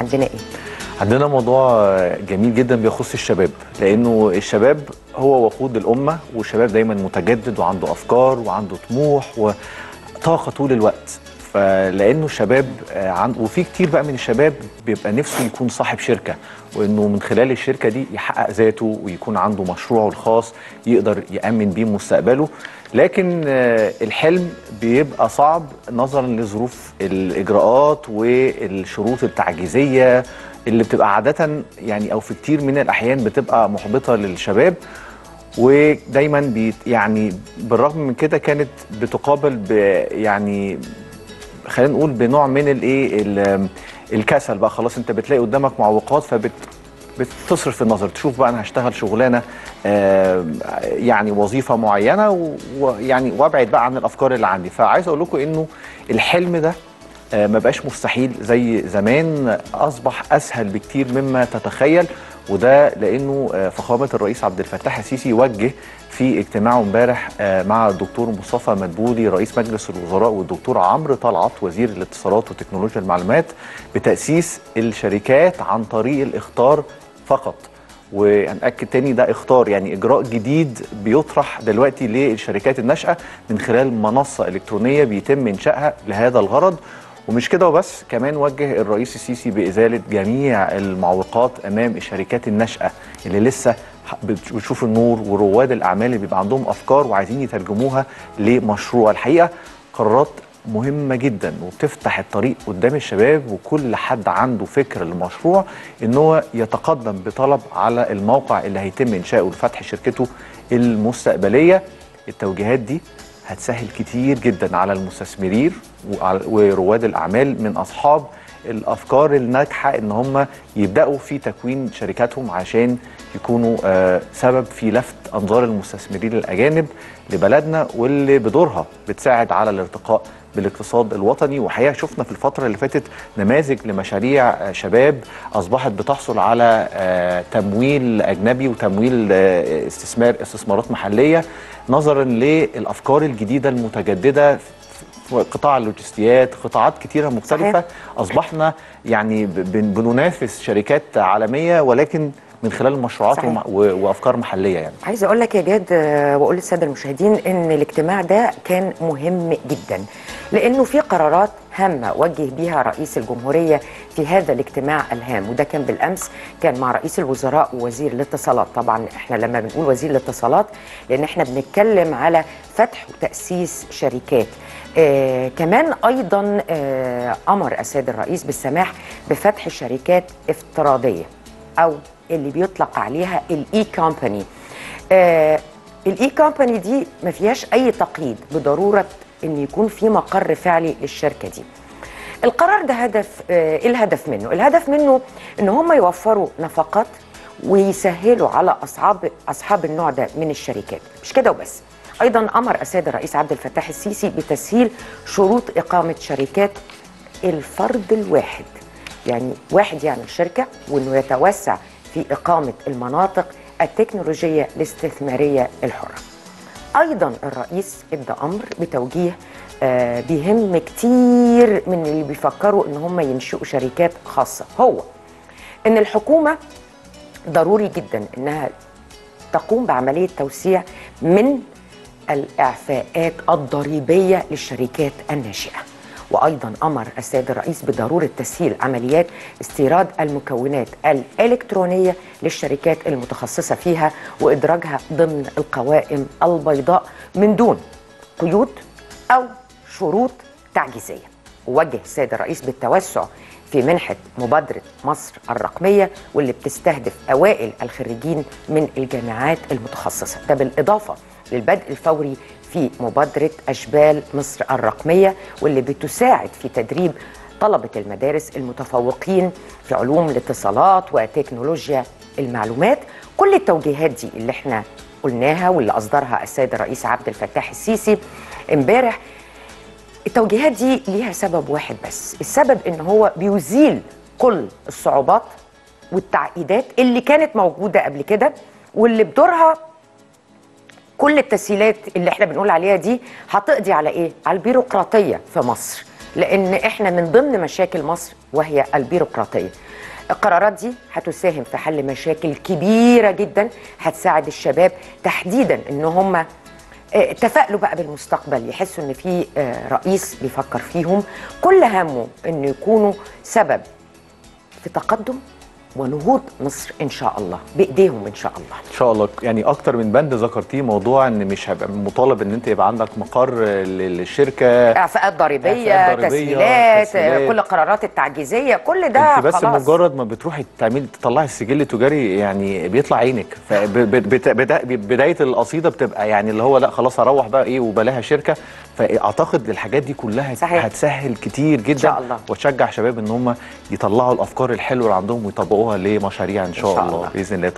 عندنا إيه؟ عندنا موضوع جميل جدا بيخص الشباب لأنه الشباب هو وقود الأمة والشباب دايما متجدد وعنده أفكار وعنده طموح وطاقة طول الوقت. فلأنه الشباب آه، عن وفي كتير بقى من الشباب بيبقى نفسه يكون صاحب شركة وإنه من خلال الشركة دي يحقق ذاته ويكون عنده مشروعه الخاص يقدر يأمن بيه مستقبله. لكن آه، الحلم بيبقى صعب نظرا لظروف الإجراءات والشروط التعجيزية اللي بتبقى عادة يعني أو في كتير من الأحيان بتبقى محبطة للشباب. ودايما يعني بالرغم من كده كانت بتقابل يعني خلينا نقول بنوع من الايه ال- الكسل بقى. خلاص انت بتلاقي قدامك معوقات فبت بتصرف النظر تشوف بقى أنا هشتغل شغلانة يعني وظيفة معينة ويعني وابعد بقى عن الأفكار اللي عندي. فعايز أقول لكم إنه الحلم ده آه، ما بقاش مستحيل زي زمان أصبح أسهل بكتير مما تتخيل. وده لأنه آه، فخامة الرئيس عبد الفتاح السيسي وجه في اجتماعه امبارح آه، مع الدكتور مصطفى مدبولي رئيس مجلس الوزراء والدكتور عمرو طلعت وزير الاتصالات وتكنولوجيا المعلومات بتأسيس الشركات عن طريق الاختار فقط. وهنأكد تاني ده اختار يعني إجراء جديد بيطرح دلوقتي للشركات الناشئة من خلال منصة إلكترونية بيتم إنشائها لهذا الغرض. ومش كده وبس كمان وجه الرئيس السيسي بإزالة جميع المعوقات أمام الشركات الناشئة اللي لسه بتشوف النور ورواد الأعمال اللي بيبقى عندهم أفكار وعايزين يترجموها لمشروع. الحقيقة قرارات مهمة جدا وبتفتح الطريق قدام الشباب وكل حد عنده فكر لمشروع إن هو يتقدم بطلب على الموقع اللي هيتم انشاؤه لفتح شركته المستقبلية. التوجيهات دي هتسهل كتير جدا على المستثمرين ورواد الأعمال من أصحاب الأفكار الناجحة إن هم يبدأوا في تكوين شركاتهم عشان يكونوا آه، سبب في لفت أنظار المستثمرين الأجانب لبلدنا واللي بدورها بتساعد على الارتقاء بالاقتصاد الوطني وحقيقة شفنا في الفترة اللي فاتت نماذج لمشاريع شباب أصبحت بتحصل على آه، تمويل أجنبي وتمويل آه، استثمار استثمارات محلية نظرا للأفكار الجديدة المتجددة في قطاع اللوجستيات قطاعات كتيرة مختلفة صحيح. أصبحنا يعني بننافس شركات عالمية ولكن من خلال مشروعات وأفكار محلية يعني. عايزة أقول لك يا جاد آه، وأقول للسادة المشاهدين إن الاجتماع ده كان مهم جدا لأنه في قرارات هامة وجه بيها رئيس الجمهورية في هذا الاجتماع الهام وده كان بالأمس كان مع رئيس الوزراء ووزير الاتصالات. طبعا إحنا لما بنقول وزير الاتصالات لأن إحنا بنتكلم على فتح وتأسيس شركات. آه كمان أيضا آه أمر السيد الرئيس بالسماح بفتح شركات افتراضية أو اللي بيطلق عليها ال e-company ال e-company دي ما فيهاش أي تقييد بضرورة إن يكون في مقر فعلي للشركة دي. القرار ده هدف آه، إيه الهدف منه؟ الهدف منه إن هم يوفروا نفقات ويسهلوا على أصحاب أصحاب النوع ده من الشركات. مش كده وبس. أيضا أمر السيد الرئيس عبد الفتاح السيسي بتسهيل شروط إقامة شركات الفرد الواحد. يعني واحد يعمل شركه وإنه يتوسع في إقامة المناطق التكنولوجية الاستثمارية الحرة. أيضا الرئيس ادى أمر بتوجيه آه، بيهم كتير من اللي بيفكروا إن هم ينشئوا شركات خاصة. هو إن الحكومة ضروري جدا إنها تقوم بعملية توسيع من الإعفاءات الضريبية للشركات الناشئة. وأيضا أمر السيد الرئيس بضرورة تسهيل عمليات استيراد المكونات الإلكترونية للشركات المتخصصة فيها وإدراجها ضمن القوائم البيضاء من دون قيود أو شروط تعجيزية. ووجه السيد الرئيس بالتوسع في منحة مبادرة مصر الرقمية واللي بتستهدف أوائل الخريجين من الجامعات المتخصصة. ده بالإضافة للبدء الفوري في مبادرة أشبال مصر الرقمية واللي بتساعد في تدريب طلبة المدارس المتفوقين في علوم الاتصالات وتكنولوجيا المعلومات. كل التوجيهات دي اللي إحنا قلناها واللي أصدرها السيد الرئيس عبد الفتاح السيسي امبارح التوجيهات دي ليها سبب واحد بس. السبب إن هو بيزيل كل الصعوبات والتعقيدات اللي كانت موجودة قبل كده واللي بدورها كل التسهيلات اللي إحنا بنقول عليها دي هتقضي على إيه؟ على البيروقراطية في مصر. لأن إحنا من ضمن مشاكل مصر وهي البيروقراطية. القرارات دي هتساهم في حل مشاكل كبيرة جدا هتساعد الشباب تحديدا إن هم آه، تفائلوا بقى بالمستقبل يحسوا إن في آه، رئيس بيفكر فيهم. كل همه إنه يكونوا سبب في تقدم ونهوض مصر إن شاء الله بإيديهم إن شاء الله. إن شاء الله. يعني أكتر من بند ذكرتيه موضوع إن مش هيبقى مطالب إن أنت يبقى عندك مقر للشركة. إعفاءات ضريبية إعفاءات ضريبية، تسهيلات تسهيلات. كل القرارات التعجيزية كل ده أنت بس خلاص. مجرد ما بتروحي تعملي تطلعي السجل التجاري يعني بيطلع عينك. فبدايه القصيدة بتبقى يعني اللي هو لأ خلاص هروح بقى إيه وبلاها شركة. فأعتقد الحاجات دي كلها صحيح. هتسهل كتير جدا شاء الله. وتشجع شباب إن هم يطلعوا الأفكار الحلوة اللي عندهم ويطبقوها. لمشاريع إن شاء, شاء الله الله. بإذن الله